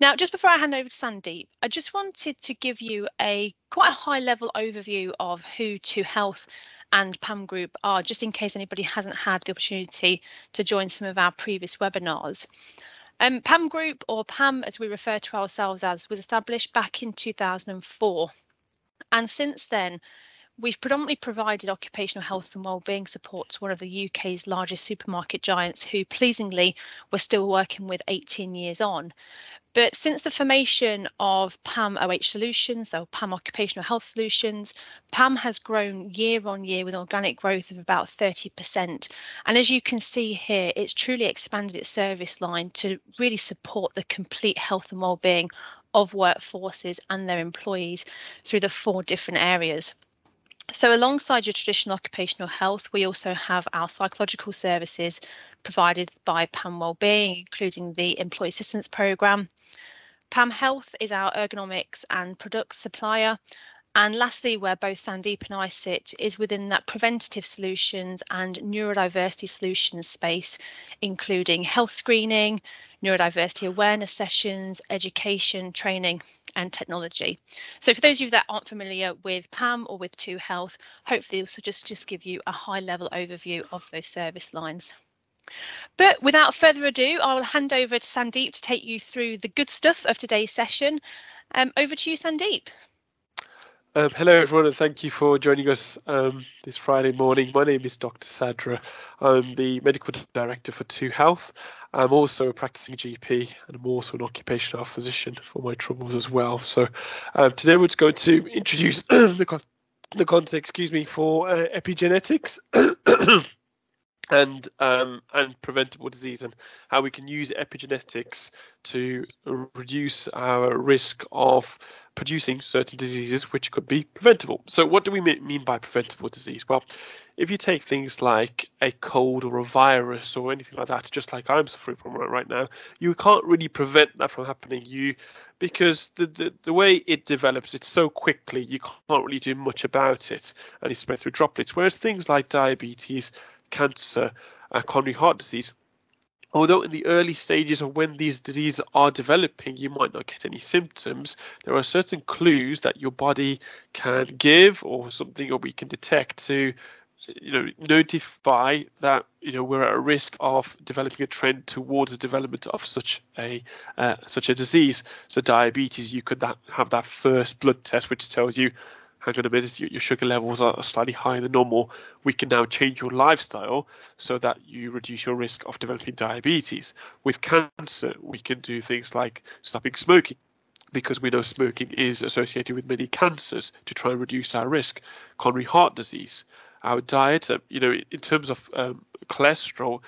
Now, just before I hand over to Sandeep, I just wanted to give you a quite a high level overview of who 2Health and PAM Group are, just in case anybody hasn't had the opportunity to join some of our previous webinars. Um, PAM Group, or PAM as we refer to ourselves as, was established back in 2004. And since then, We've predominantly provided occupational health and wellbeing support to one of the UK's largest supermarket giants, who pleasingly we're still working with 18 years on. But since the formation of PAM OH Solutions, so PAM Occupational Health Solutions, PAM has grown year on year with organic growth of about 30%. And as you can see here, it's truly expanded its service line to really support the complete health and wellbeing of workforces and their employees through the four different areas. So alongside your traditional occupational health, we also have our psychological services provided by PAM Wellbeing, including the Employee Assistance Programme. PAM Health is our ergonomics and product supplier. And lastly, where both Sandeep and I sit is within that preventative solutions and neurodiversity solutions space, including health screening, neurodiversity awareness sessions, education, training, and technology. So for those of you that aren't familiar with PAM or with 2Health, hopefully this will just, just give you a high level overview of those service lines. But without further ado, I'll hand over to Sandeep to take you through the good stuff of today's session. Um, over to you, Sandeep. Um, hello, everyone, and thank you for joining us um, this Friday morning. My name is Dr. Sadra. I'm the medical director for 2Health. I'm also a practicing GP, and I'm also an occupational physician for my troubles as well. So um, today we're going to introduce the, con- the context, excuse me, for uh, epigenetics. and um, and preventable disease and how we can use epigenetics to reduce our risk of producing certain diseases which could be preventable. So what do we mean by preventable disease? Well, if you take things like a cold or a virus or anything like that, just like I'm suffering from right now, you can't really prevent that from happening. You because the, the, the way it develops, it's so quickly, you can't really do much about it and it's spread through droplets. Whereas things like diabetes, cancer, uh, coronary heart disease, although in the early stages of when these diseases are developing, you might not get any symptoms, there are certain clues that your body can give or something or we can detect to you know notify that you know we're at a risk of developing a trend towards the development of such a uh, such a disease. So diabetes you could that, have that first blood test which tells you hang on a minute, your, your sugar levels are slightly higher than normal, we can now change your lifestyle so that you reduce your risk of developing diabetes. With cancer, we can do things like stopping smoking because we know smoking is associated with many cancers to try and reduce our risk. Coronary heart disease, our diet, uh, you know, in terms of um, cholesterol,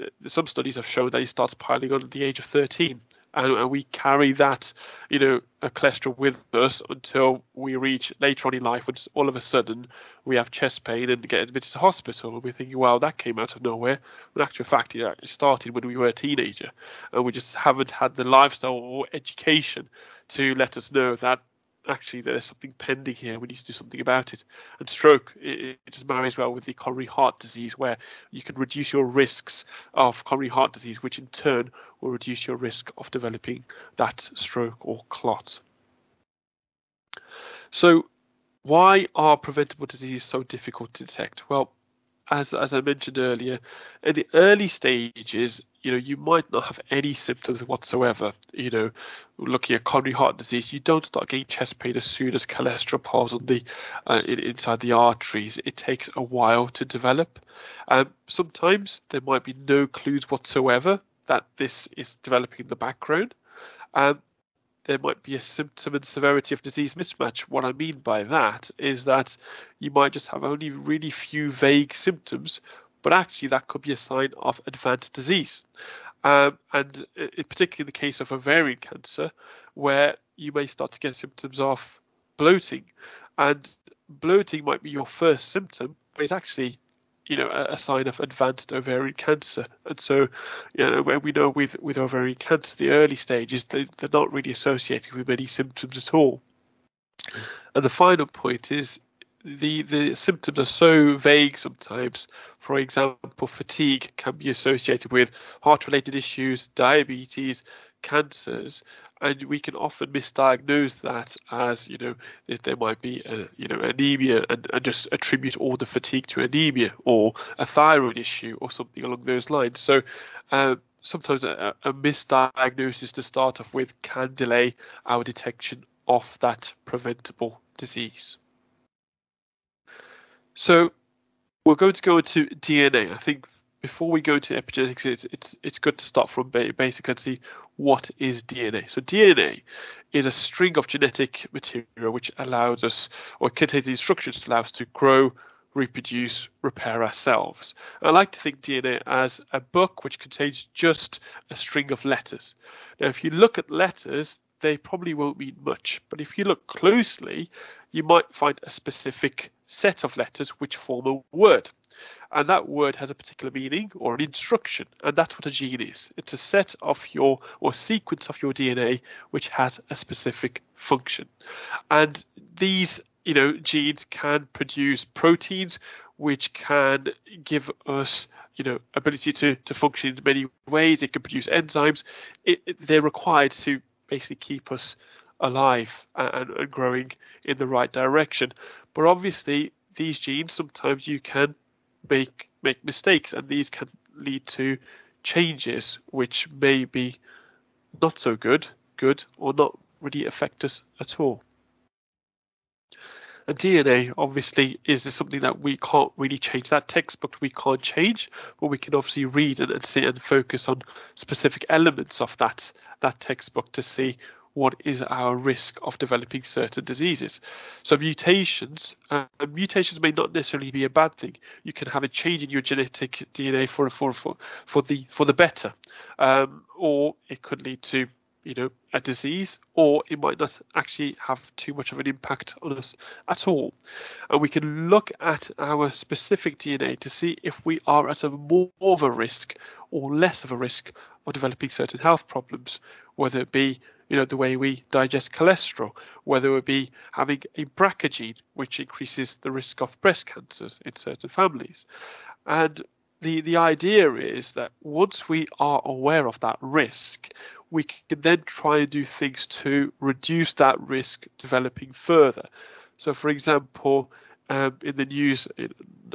uh, some studies have shown that it starts piling on at the age of 13 and, we carry that, you know, a cholesterol with us until we reach later on in life when all of a sudden we have chest pain and get admitted to hospital and we're thinking, wow, that came out of nowhere. In actual fact, it actually started when we were a teenager and we just haven't had the lifestyle or education to let us know that actually there's something pending here. We need to do something about it. And stroke, it, it just marries well with the coronary heart disease, where you can reduce your risks of coronary heart disease, which in turn will reduce your risk of developing that stroke or clot. So, why are preventable diseases so difficult to detect? Well, as as I mentioned earlier, in the early stages, you know, you might not have any symptoms whatsoever. You know, looking at coronary heart disease, you don't start getting chest pain as soon as cholesterol piles on the uh, in, inside the arteries. It takes a while to develop. Um, sometimes there might be no clues whatsoever that this is developing in the background. Um, there might be a symptom and severity of disease mismatch. What I mean by that is that you might just have only really few vague symptoms, but actually that could be a sign of advanced disease. Um, and in particularly in the case of ovarian cancer, where you may start to get symptoms of bloating, and bloating might be your first symptom, but it's actually you know a, a, sign of advanced ovarian cancer. And so you know when we know with with ovarian cancer the early stages they, they're not really associated with many symptoms at all. And the final point is the the symptoms are so vague sometimes. For example, fatigue can be associated with heart-related issues, diabetes, cancers, and we can often misdiagnose that as you know there might be a, you know anemia and, and just attribute all the fatigue to anemia or a thyroid issue or something along those lines. So. Uh, sometimes a, a misdiagnosis to start off with can delay our detection of that preventable disease. So we're going to go into DNA. I think before we go to epigenetics, it's it's it's good to start from basic. Let's see what is DNA. So DNA is a string of genetic material which allows us or contains instructions to allow us to grow, reproduce, repair ourselves. I like to think DNA as a book which contains just a string of letters. Now, if you look at letters, they probably won't mean much, but if you look closely, you might find a specific set of letters which form a word. And that word has a particular meaning or an instruction, and that's what a gene is. It's a set of your or sequence of your DNA which has a specific function. And these you know, genes can produce proteins which can give us, you know, ability to, to function in many ways. It can produce enzymes. It, it, they're required to basically keep us alive and, and growing in the right direction. But obviously, these genes sometimes you can make make mistakes, and these can lead to changes which may be not so good, good, or not really affect us at all. And DNA obviously is something that we can't really change. That textbook we can't change, but we can obviously read and, and see and focus on specific elements of that that textbook to see what is our risk of developing certain diseases. So mutations, uh, mutations may not necessarily be a bad thing. You can have a change in your genetic DNA for for for, for the for the better, um, or it could lead to you know, a disease, or it might not actually have too much of an impact on us at all. And we can look at our specific DNA to see if we are at a more of a risk or less of a risk of developing certain health problems, whether it be you know the way we digest cholesterol, whether it be having a BRCA gene, which increases the risk of breast cancers in certain families. And the, the idea is that once we are aware of that risk, we can then try and do things to reduce that risk developing further. So, for example, um, in the news in,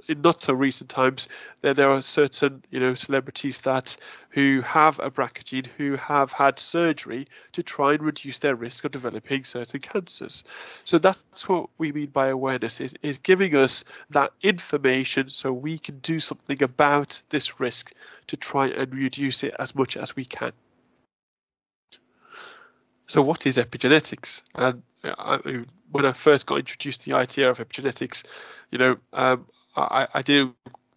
in, not so recent times there there are certain you know celebrities that who have a BRCA who have had surgery to try and reduce their risk of developing certain cancers. So that's what we mean by awareness is is giving us that information so we can do something about this risk to try and reduce it as much as we can. So what is epigenetics? And I, when I first got introduced to the idea of epigenetics, you know, um, I, I didn't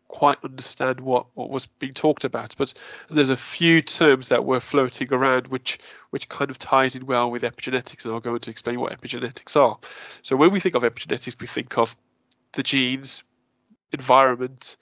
quite understand what, what was being talked about. But there's a few terms that were floating around which which kind of ties in well with epigenetics, and I'll go on to explain what epigenetics are. So when we think of epigenetics, we think of the genes, environment,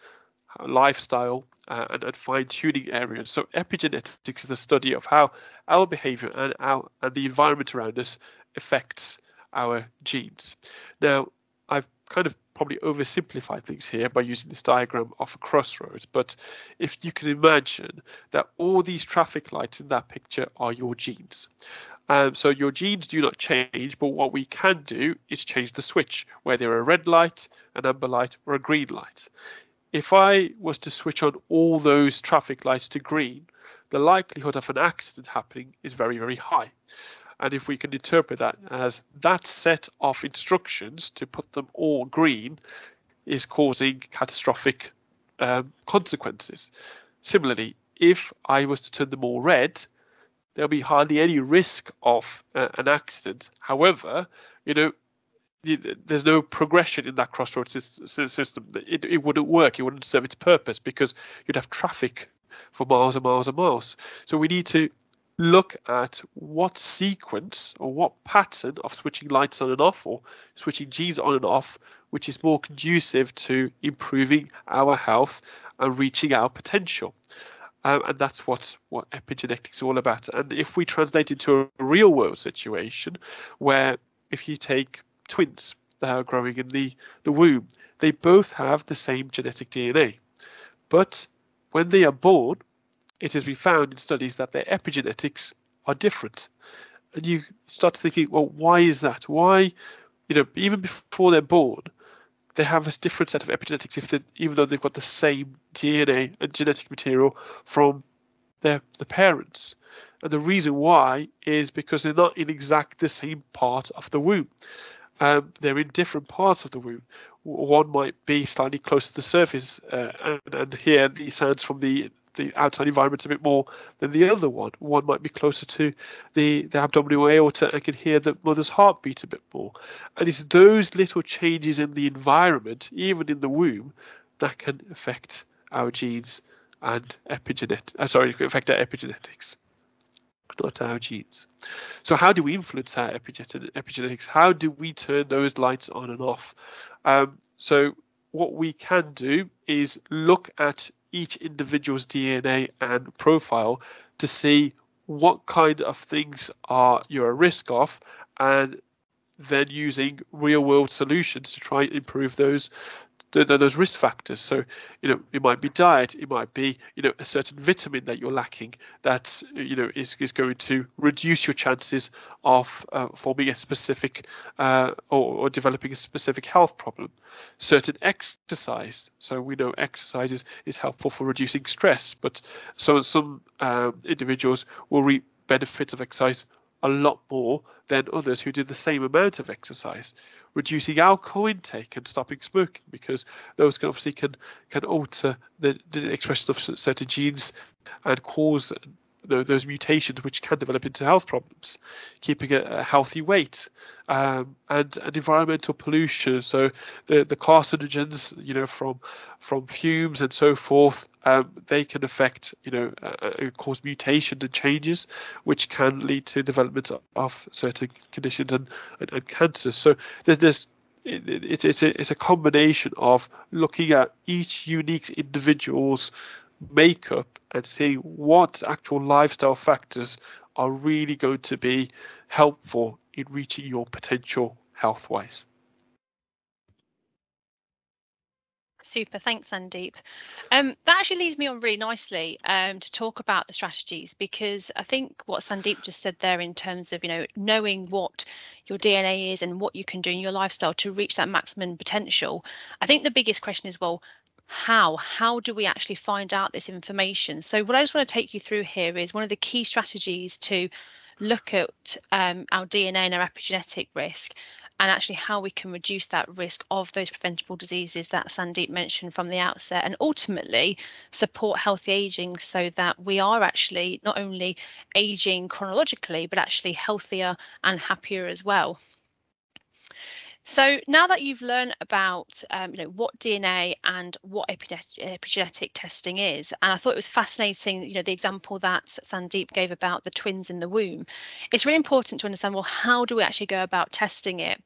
lifestyle, uh, and, and fine-tuning areas. So epigenetics is the study of how our behavior and our and the environment around us affects our genes. Now, I've kind of probably oversimplified things here by using this diagram of a crossroads, but if you can imagine that all these traffic lights in that picture are your genes. Um, so your genes do not change, but what we can do is change the switch, whether a red light, an amber light, or a green light if I was to switch on all those traffic lights to green, the likelihood of an accident happening is very, very high. And if we can interpret that as that set of instructions to put them all green is causing catastrophic um, consequences. Similarly, if I was to turn them all red, there'll be hardly any risk of uh, an accident. However, you know, there's no progression in that crossroads system. It, it wouldn't work. It wouldn't serve its purpose because you'd have traffic for miles and miles and miles. So we need to look at what sequence or what pattern of switching lights on and off or switching genes on and off, which is more conducive to improving our health and reaching our potential. Um, and that's what, what epigenetics is all about. And if we translate it to a real world situation where if you take twins that are growing in the, the womb. They both have the same genetic DNA. But when they are born, it has been found in studies that their epigenetics are different. And you start thinking, well, why is that? Why, you know, even before they're born, they have a different set of epigenetics if even though they've got the same DNA and genetic material from their the parents. And the reason why is because they're not in exact the same part of the womb. Um, they're in different parts of the womb. One might be slightly close to the surface uh, and, and hear the sounds from the the outside environment a bit more than the other one. One might be closer to the, the abdominal aorta and can hear the mother's heartbeat a bit more. And it's those little changes in the environment, even in the womb, that can affect our genes and epigenet. Uh, sorry, affect our epigenetics not our genes. So how do we influence our epigenetics? How do we turn those lights on and off? Um, so what we can do is look at each individual's DNA and profile to see what kind of things are you're at risk of and then using real world solutions to try and improve those the, the, those risk factors. So, you know, it might be diet, it might be, you know, a certain vitamin that you're lacking that, you know, is, is going to reduce your chances of uh, forming a specific uh, or, or, developing a specific health problem. Certain exercise. So we know exercise is, is helpful for reducing stress, but so some um, individuals will reap benefits of exercise a lot more than others who do the same amount of exercise. Reducing alcohol intake and stopping smoking because those can obviously can can alter the, the expression of certain genes and cause those mutations which can develop into health problems, keeping a, a healthy weight, um, and, and environmental pollution. So the the carcinogens, you know, from from fumes and so forth, um, they can affect, you know, uh, uh cause mutations and changes, which can lead to development of certain conditions and and, and cancer. So there's, there's it's it's a, it's a combination of looking at each unique individual's makeup and see what actual lifestyle factors are really going to be helpful in reaching your potential health wise. Super, thanks, Sandeep. Um, that actually leads me on really nicely um, to talk about the strategies because I think what Sandeep just said there in terms of you know knowing what your DNA is and what you can do in your lifestyle to reach that maximum potential. I think the biggest question is well, how how do we actually find out this information so what i just want to take you through here is one of the key strategies to look at um, our dna and our epigenetic risk and actually how we can reduce that risk of those preventable diseases that Sandeep mentioned from the outset and ultimately support healthy aging so that we are actually not only aging chronologically but actually healthier and happier as well. So now that you've learned about um, you know what DNA and what epigenetic testing is, and I thought it was fascinating, you know, the example that Sandeep gave about the twins in the womb, it's really important to understand well how do we actually go about testing it?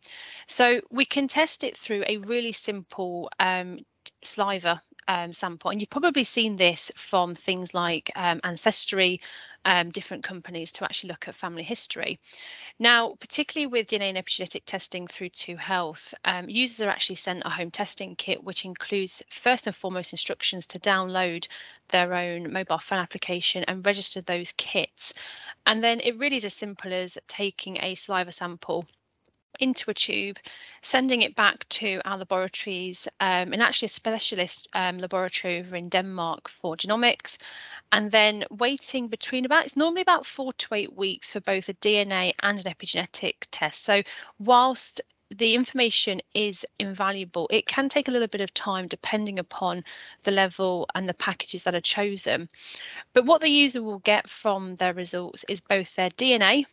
So we can test it through a really simple um, saliva um, sample. And you've probably seen this from things like um, Ancestry, um, different companies to actually look at family history. Now, particularly with DNA and epigenetic testing through 2Health, um, users are actually sent a home testing kit, which includes first and foremost instructions to download their own mobile phone application and register those kits. And then it really is as simple as taking a saliva sample into a tube, sending it back to our laboratories, um, and actually a specialist um, laboratory over in Denmark for genomics, and then waiting between about, it's normally about four to eight weeks for both a DNA and an epigenetic test. So whilst the information is invaluable. It can take a little bit of time depending upon the level and the packages that are chosen. But what the user will get from their results is both their DNA,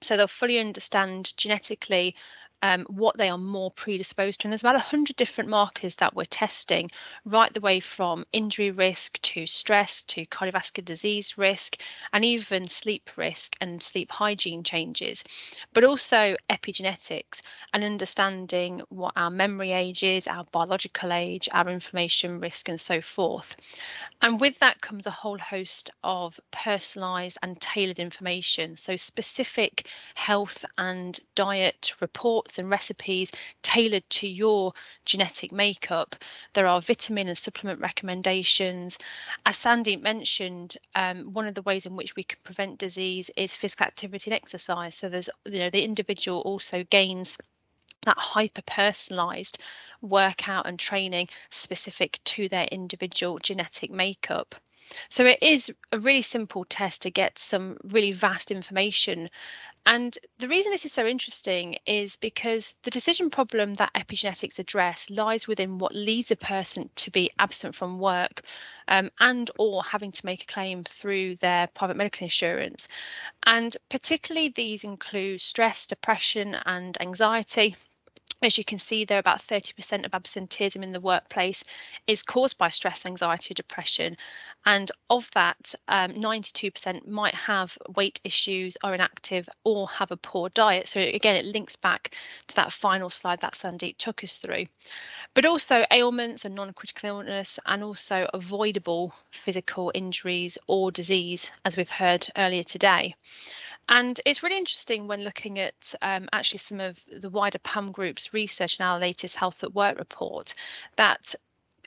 so they'll fully understand genetically um, what they are more predisposed to. And there's about 100 different markers that we're testing, right the way from injury risk to stress to cardiovascular disease risk, and even sleep risk and sleep hygiene changes, but also epigenetics and understanding what our memory age is, our biological age, our inflammation risk, and so forth. And with that comes a whole host of personalised and tailored information. So specific health and diet reports and recipes tailored to your genetic makeup. There are vitamin and supplement recommendations. As Sandeep mentioned, um, one of the ways in which we can prevent disease is physical activity and exercise. So there's, you know, the individual also gains that hyper personalized workout and training specific to their individual genetic makeup. So it is a really simple test to get some really vast information. And the reason this is so interesting is because the decision problem that epigenetics address lies within what leads a person to be absent from work um, and or having to make a claim through their private medical insurance. And particularly these include stress, depression and anxiety, as you can see there, are about 30% of absenteeism in the workplace is caused by stress, anxiety, depression. And of that, um, 92% might have weight issues, are inactive, or have a poor diet. So again, it links back to that final slide that Sandeep took us through. But also ailments and non-critical illness, and also avoidable physical injuries or disease, as we've heard earlier today. And it's really interesting when looking at um, actually some of the wider PAM Group's research in our latest Health at Work report that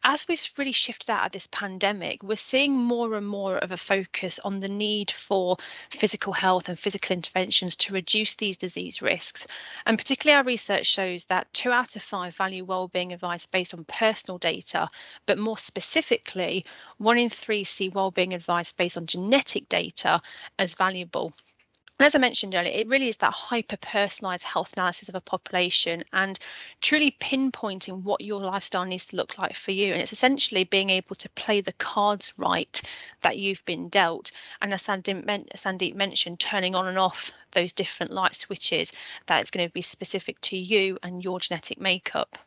as we've really shifted out of this pandemic, we're seeing more and more of a focus on the need for physical health and physical interventions to reduce these disease risks. And particularly, our research shows that two out of five value wellbeing advice based on personal data, but more specifically, one in three see wellbeing advice based on genetic data as valuable as I mentioned earlier, it really is that hyper personalized health analysis of a population and truly pinpointing what your lifestyle needs to look like for you. And it's essentially being able to play the cards right that you've been dealt. And as Sandeep mentioned, turning on and off those different light switches that is going to be specific to you and your genetic makeup.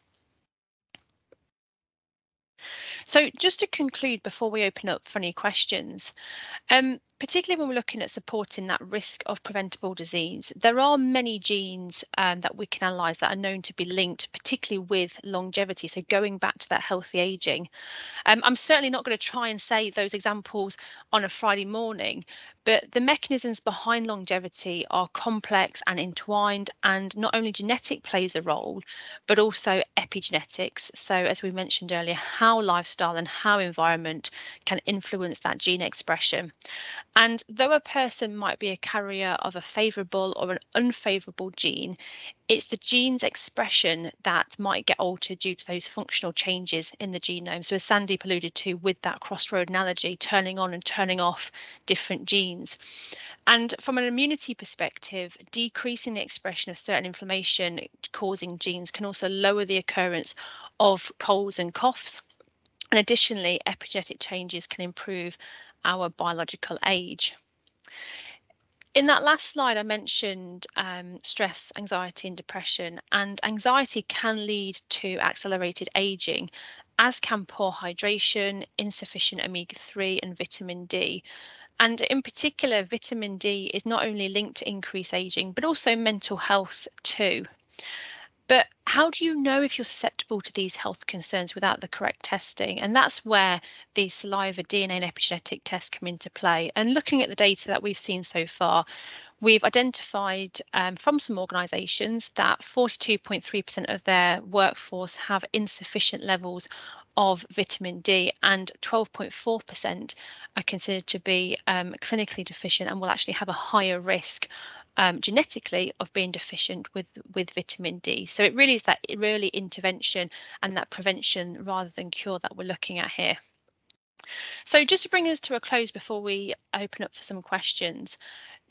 So just to conclude before we open up for any questions, um, particularly when we're looking at supporting that risk of preventable disease, there are many genes um, that we can analyse that are known to be linked, particularly with longevity. So going back to that healthy aging, um, I'm certainly not going to try and say those examples on a Friday morning, but the mechanisms behind longevity are complex and entwined, and not only genetic plays a role, but also epigenetics. So as we mentioned earlier, how lifestyle and how environment can influence that gene expression. And though a person might be a carrier of a favourable or an unfavourable gene, it's the gene's expression that might get altered due to those functional changes in the genome. So as Sandeep alluded to with that crossroad analogy, turning on and turning off different genes. And from an immunity perspective, decreasing the expression of certain inflammation causing genes can also lower the occurrence of colds and coughs. And additionally, epigenetic changes can improve our biological age. In that last slide, I mentioned um, stress, anxiety, and depression, and anxiety can lead to accelerated aging, as can poor hydration, insufficient omega 3 and vitamin D. And in particular, vitamin D is not only linked to increased aging, but also mental health too. But how do you know if you're susceptible to these health concerns without the correct testing? And that's where these saliva DNA and epigenetic tests come into play. And looking at the data that we've seen so far, we've identified um, from some organisations that 42.3% of their workforce have insufficient levels of vitamin D, and 12.4% are considered to be um, clinically deficient and will actually have a higher risk um, genetically of being deficient with with vitamin D. So it really is that early intervention and that prevention rather than cure that we're looking at here. So just to bring us to a close before we open up for some questions,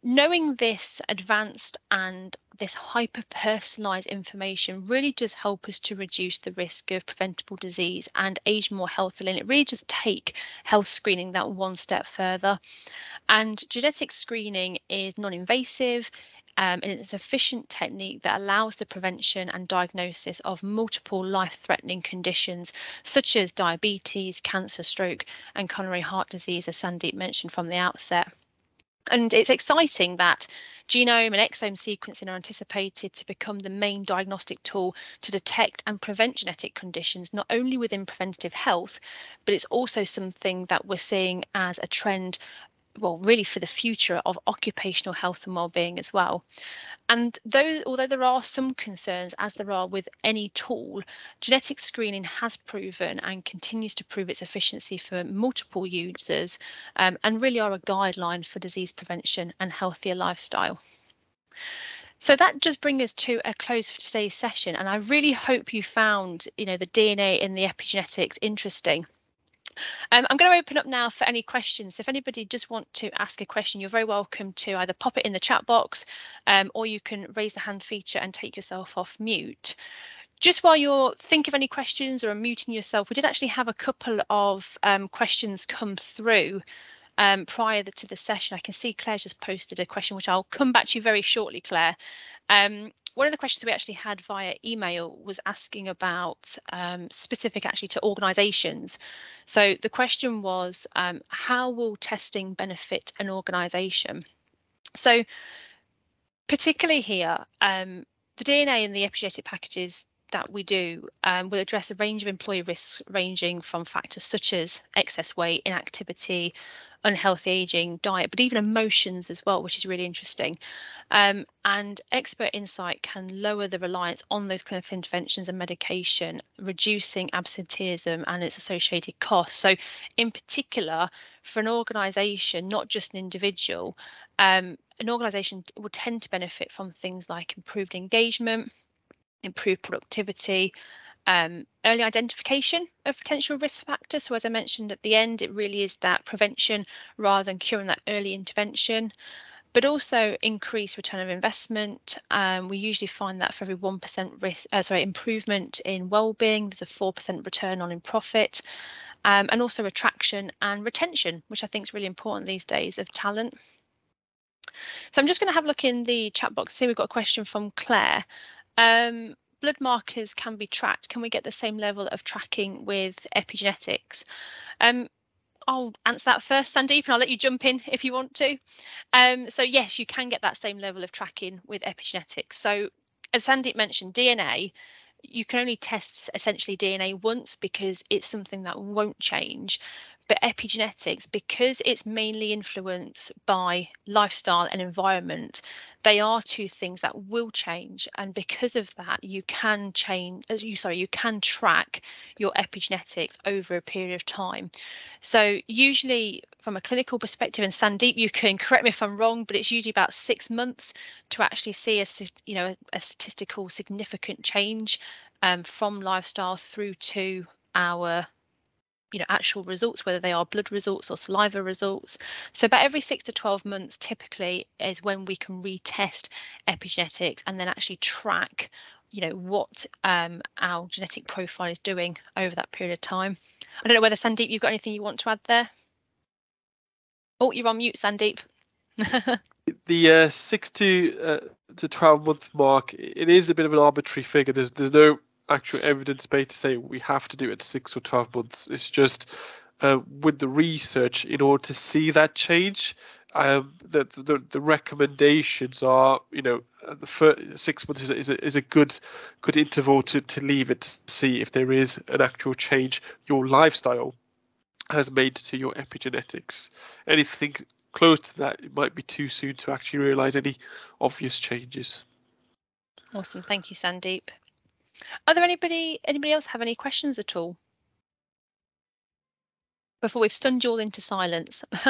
knowing this advanced and this hyper personalized information really does help us to reduce the risk of preventable disease and age more healthily. And it really does take health screening that one step further. And genetic screening is non invasive. Um, and it's an efficient technique that allows the prevention and diagnosis of multiple life threatening conditions such as diabetes, cancer, stroke, and coronary heart disease, as Sandeep mentioned from the outset. And it's exciting that genome and exome sequencing are anticipated to become the main diagnostic tool to detect and prevent genetic conditions, not only within preventative health, but it's also something that we're seeing as a trend well, really for the future of occupational health and well-being as well. And though, although there are some concerns, as there are with any tool, genetic screening has proven and continues to prove its efficiency for multiple users um, and really are a guideline for disease prevention and healthier lifestyle. So that does bring us to a close for today's session. And I really hope you found, you know, the DNA and the epigenetics interesting. Um, I'm going to open up now for any questions. If anybody does want to ask a question, you're very welcome to either pop it in the chat box um, or you can raise the hand feature and take yourself off mute. Just while you're thinking of any questions or muting yourself, we did actually have a couple of um, questions come through um, prior to the session. I can see Claire just posted a question, which I'll come back to you very shortly, Claire. Um, one of the questions we actually had via email was asking about um, specific actually to organisations. So the question was, um, how will testing benefit an organisation? So particularly here, um, the DNA and the epigenetic packages that we do um, will address a range of employee risks ranging from factors such as excess weight, inactivity, unhealthy aging, diet, but even emotions as well, which is really interesting. Um, and expert insight can lower the reliance on those clinical interventions and medication, reducing absenteeism and its associated costs. So, in particular, for an organisation, not just an individual, um, an organisation will tend to benefit from things like improved engagement, improved productivity, um, early identification of potential risk factors. So as I mentioned at the end, it really is that prevention rather than curing that early intervention but also increase return of investment. Um, we usually find that for every 1% risk, uh, sorry, improvement in well-being, there's a 4% return on in profit. Um, and also attraction and retention, which I think is really important these days of talent. So I'm just going to have a look in the chat box. See, we've got a question from Claire. Um, blood markers can be tracked. Can we get the same level of tracking with epigenetics? Um, I'll answer that first, Sandeep, and I'll let you jump in if you want to. Um, so yes, you can get that same level of tracking with epigenetics. So as Sandeep mentioned, DNA, you can only test essentially DNA once because it's something that won't change. But epigenetics, because it's mainly influenced by lifestyle and environment, they are two things that will change. And because of that, you can change, as you sorry, you can track your epigenetics over a period of time. So usually from a clinical perspective, and Sandeep, you can correct me if I'm wrong, but it's usually about six months to actually see a you know a statistical significant change um, from lifestyle through to our you know actual results whether they are blood results or saliva results. So about every 6 to 12 months typically is when we can retest epigenetics and then actually track you know what um, our genetic profile is doing over that period of time. I don't know whether sandeep you've got anything you want to add there? Oh you're on mute sandeep. The uh, 6 to uh, to 12 month mark it is a bit of an arbitrary figure. There's there's no actual evidence base to say we have to do it six or 12 months. It's just uh, with the research in order to see that change. Um, the, the the recommendations are, you know, uh, the first six months is a, is a, is a good good interval to, to leave it to see if there is an actual change your lifestyle has made to your epigenetics. Anything close to that, it might be too soon to actually realise any obvious changes. Awesome, thank you, Sandeep. Are there anybody anybody else have any questions at all? Before we've stunned you all into silence.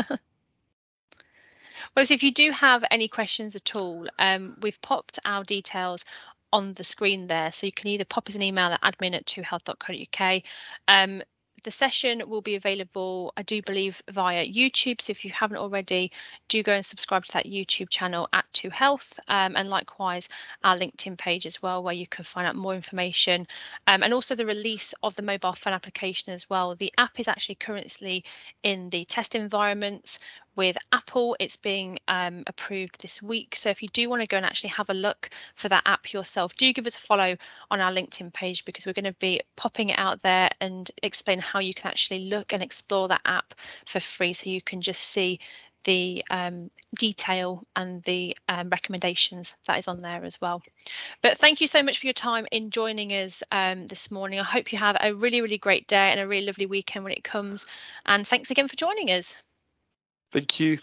well, so if you do have any questions at all, um, we've popped our details on the screen there. So you can either pop us an email at admin at 2health.co.uk. Um, the session will be available, I do believe, via YouTube. So if you haven't already, do go and subscribe to that YouTube channel at 2Health um, and likewise our LinkedIn page as well, where you can find out more information um, and also the release of the mobile phone application as well. The app is actually currently in the test environments with Apple. It's being um, approved this week. So if you do want to go and actually have a look for that app yourself, do give us a follow on our LinkedIn page because we're going to be popping it out there and explain how you can actually look and explore that app for free so you can just see the um, detail and the um, recommendations that is on there as well. But thank you so much for your time in joining us um, this morning. I hope you have a really, really great day and a really lovely weekend when it comes. And thanks again for joining us. Thank you.